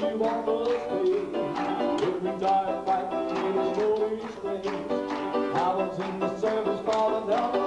you. Every time I fight, made a story strange. I was in the service, falling.